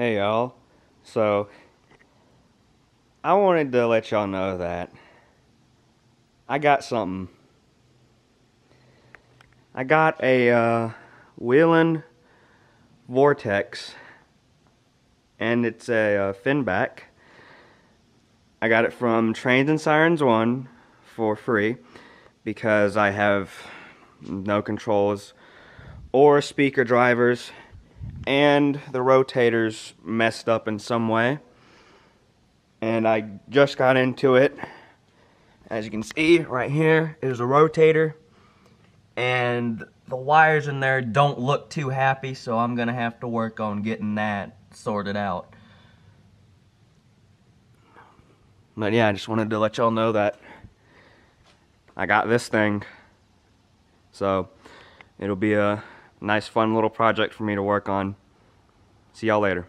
Hey y'all. So I wanted to let y'all know that I got something. I got a uh, Vortex and it's a uh, Finback. I got it from Trains and Sirens 1 for free because I have no controls or speaker drivers and the rotators messed up in some way. And I just got into it. As you can see right here is a rotator. And the wires in there don't look too happy so I'm gonna have to work on getting that sorted out. But yeah I just wanted to let y'all know that I got this thing. So it'll be a nice fun little project for me to work on. See y'all later